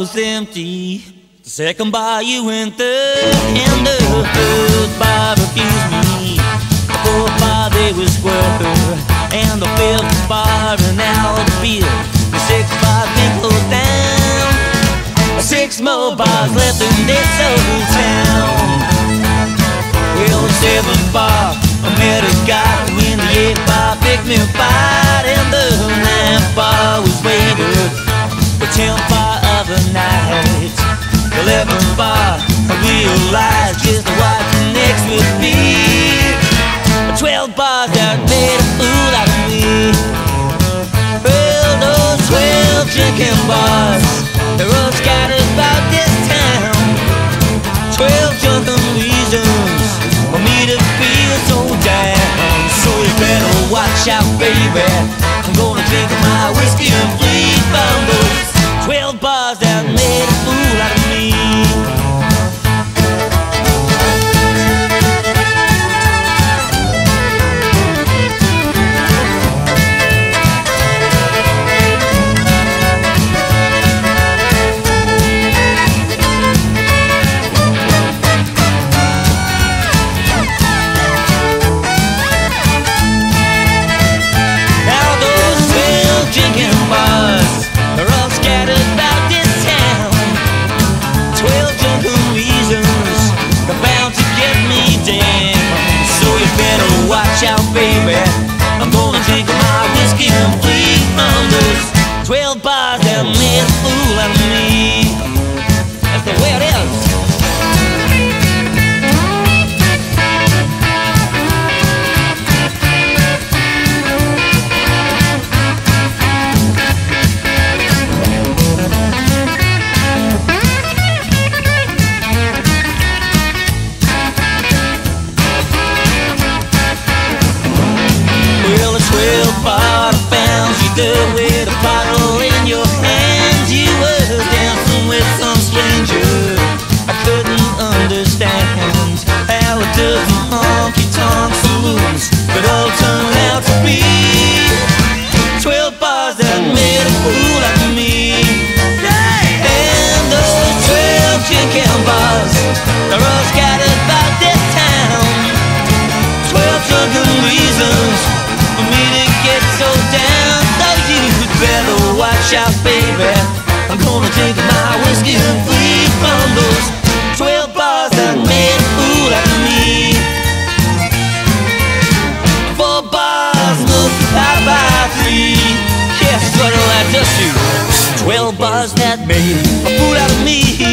was empty. The second bar you went third, and the third bar refused me. The fourth bar they were square, and the fifth bar an hour to beer. The sixth bar been closed down. Six more bars left in this old town. Well, the seventh bar, I met a guy who in the eighth bar picked me apart, and realized just what the next would be. Twelve bars that made a fool out of me. Well, those twelve drinking bars, they're all scattered about this town. Twelve drunken reasons for me to feel so down. So you better watch out, baby. I'm gonna drink my whiskey and get me down. So you better watch out, baby. Out, baby. I'm gonna drink my whiskey and flee from those twelve bars that made a fool out of me. Four bars multiplied by three. Guess what will that just do? Twelve bars that made a fool out of me.